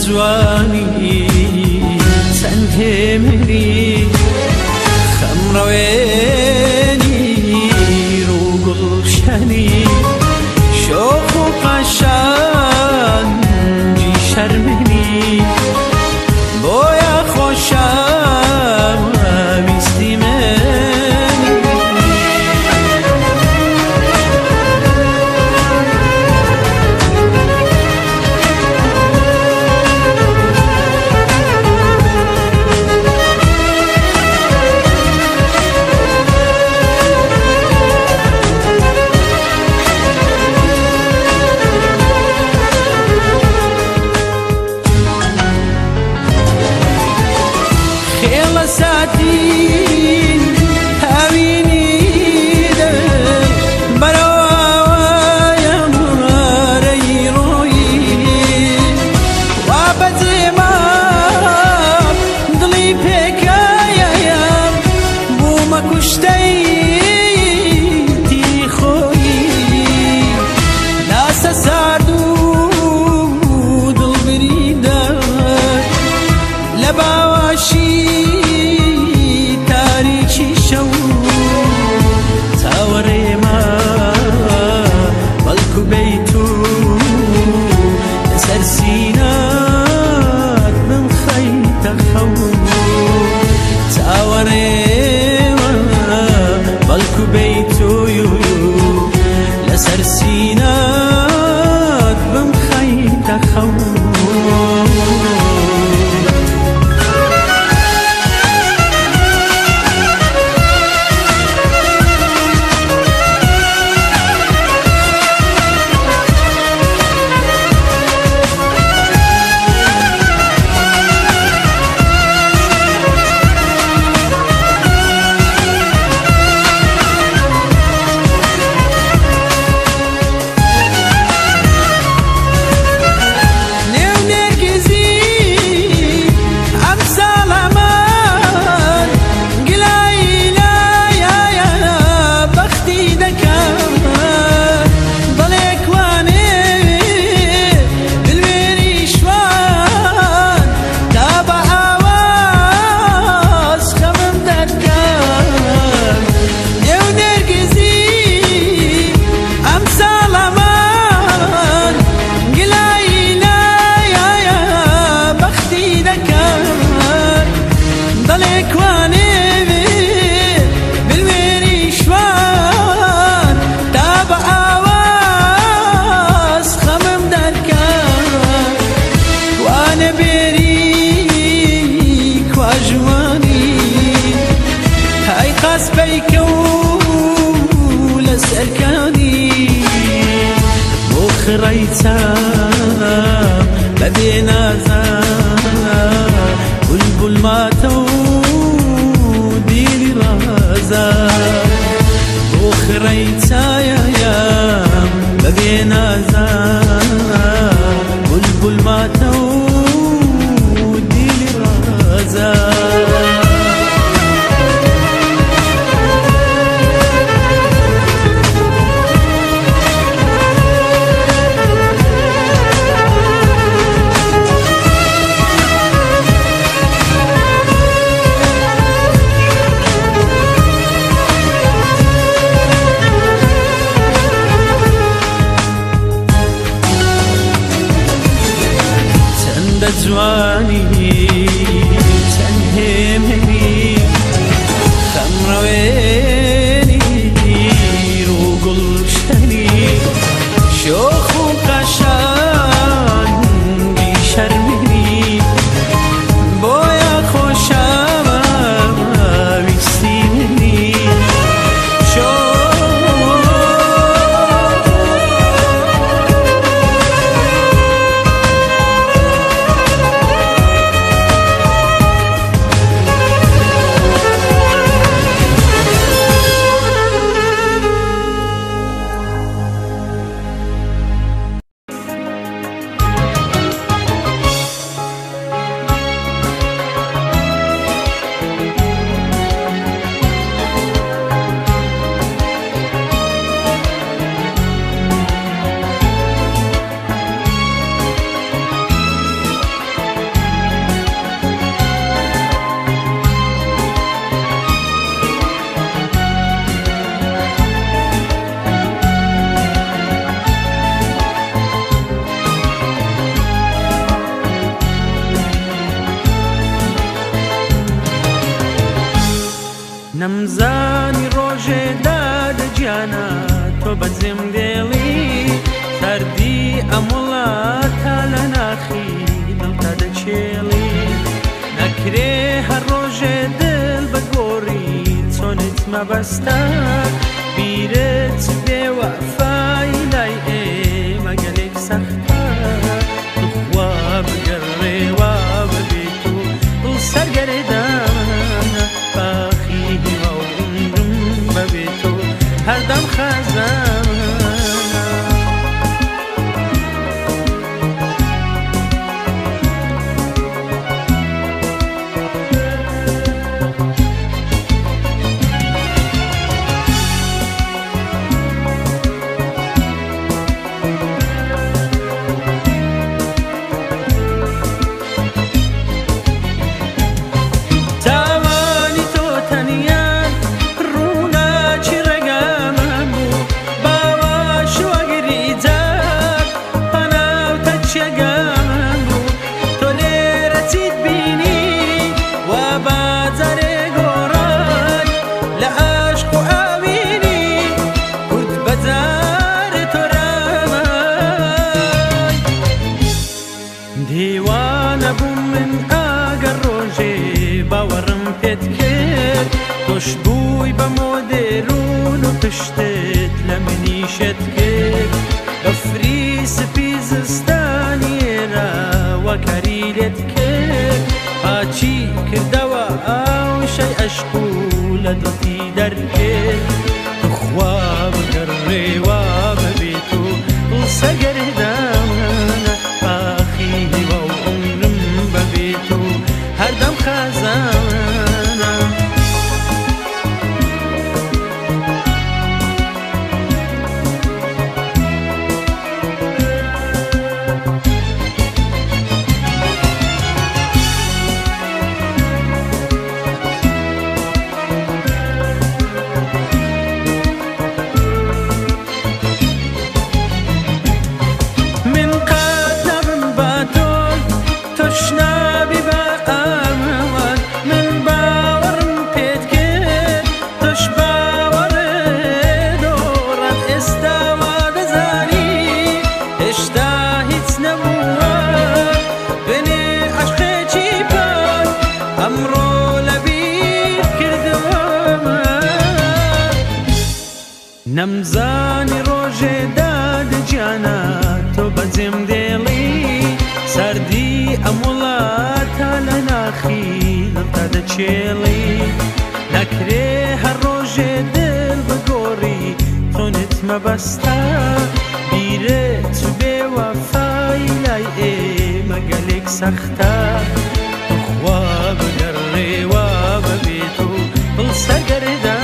جوانی stay 的后 دل بە گۆڕی چۆنت مەبەستە بیرت بێوەفای دیوانە بووم من ئاگەر ڕۆژێ باوەڕم پێت کرد تۆش بووی بە مۆدێرون و پشتت لە منیشت کرد بەفری سپی زستانیێرا وەکاری لێت کرد پاچی کردەوە ئاو شەی ئەشک و لە دڵی دەرکرد خوا بگەڕێوا نەمزانی ڕۆژێ دادجیانە تۆ بەجێم دێڵی سەردی ئەم وڵاتە لە ناخی دڵتا دەچێڵی. نەکرێ هەر ڕۆژێ دل بگۆڕی تۆنت مەبەستە بیرت بێوەفای لای ئێمە گەلێک سەختە. خوا بگەڕێوا ببێت و دڵ سەرگەردانە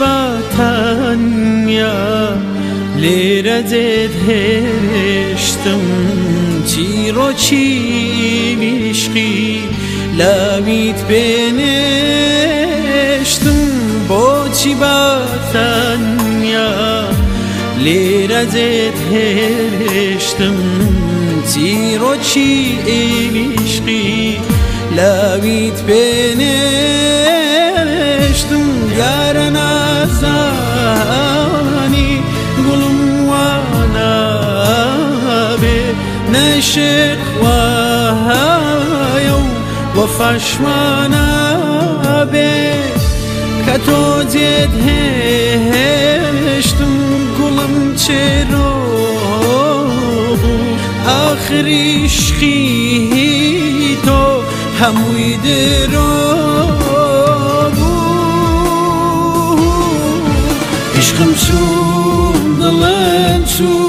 باتەنیا لێرە جێت هێشتم چیرۆکی میشقی؟ لاویت پێنێشتم بۆچی باتەنیا لێرە جێت هێشتم چیرۆکی ئێلیشقی لاویت پێنێشتم نەشێت وایە و وەفاشمانە بێ کە تۆ جێت هێشتم گوڵم چێرۆ ئاخریشقی تۆ هەمووی درۆ عشقم چوو دڵێن چوو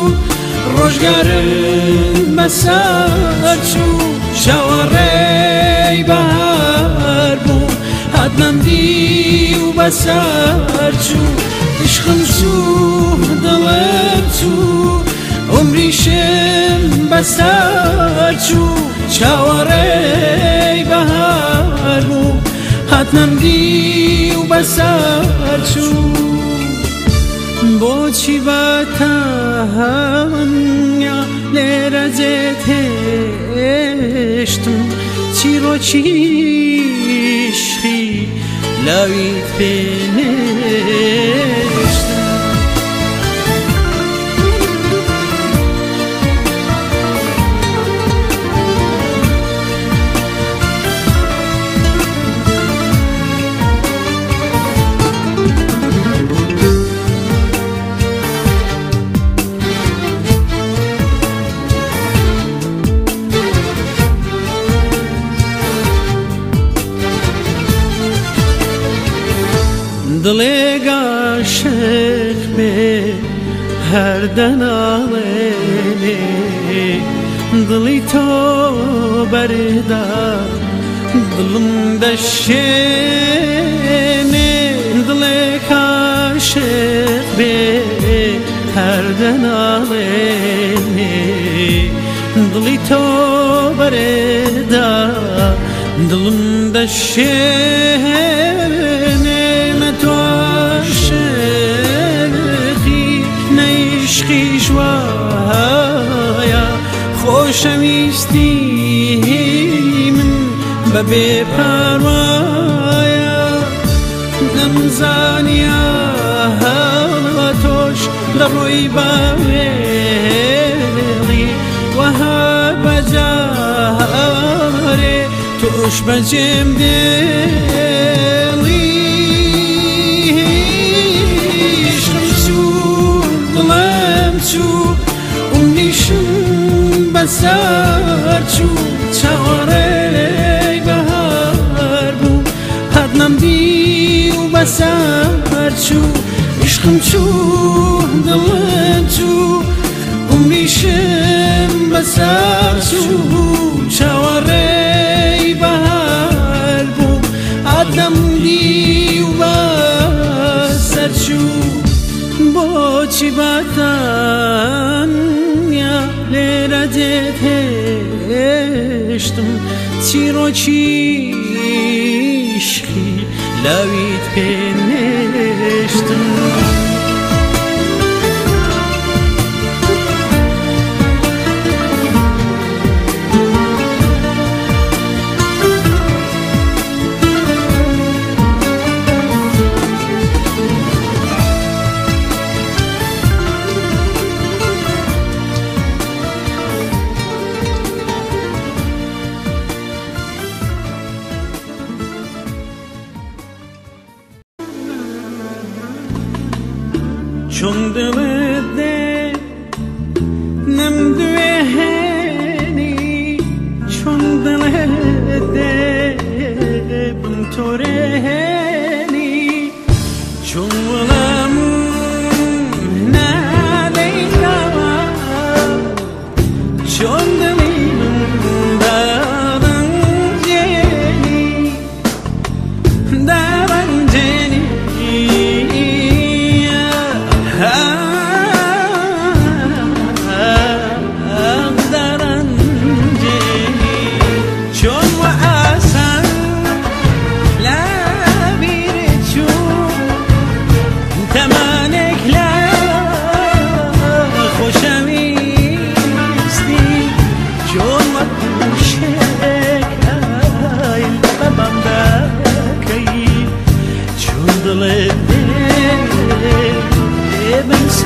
ڕۆژگارن بەسەر چوو شەوەڕێی بەهار بوو هاتنەمدی و بەسەر چوو عشقم چوو دڵێن چوو عمریشم بەسەر چوو چاوەڕێی بەهار بوو هاتنەمدی و بەسەر چوو بۆچی بەتەهەنیا لێرە جێت هێشتم چیرۆکیشخی لاویت پێنێشتم Çek aşık mi? Herden aleni Dili to berda dilim de şeni Dili aşık mi herden aleni Dili to berda dilim de خۆشەویستی هێری من بە بێپارواایە دەمزانیا هەڵە تۆش لە ڕووی باێڵی وەها بەجارێ توش بەجێم دێ. بەسەر چوو چاوەڕێی بەهار بوو هەدنەمدی و بەسەر چوو عشقم چوو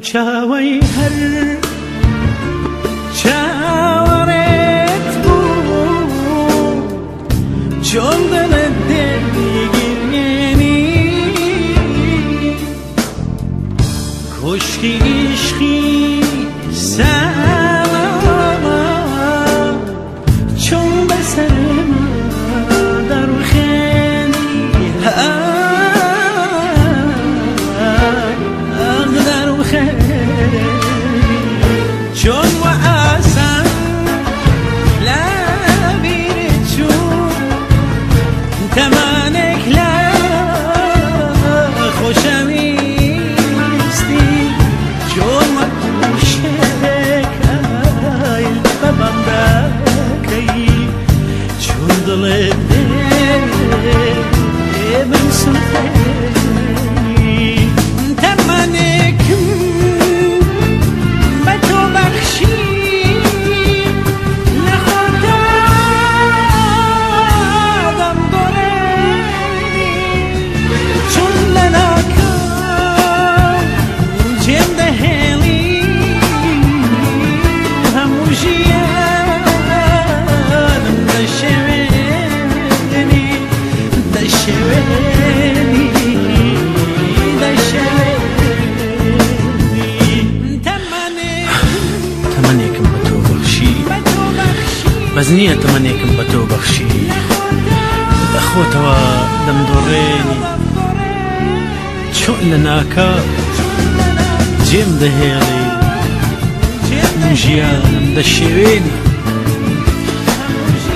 چاوی هر Come on. Lanaka, Jim the Haley, مجيان دشيريني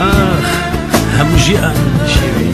آخ همجيان دشيريني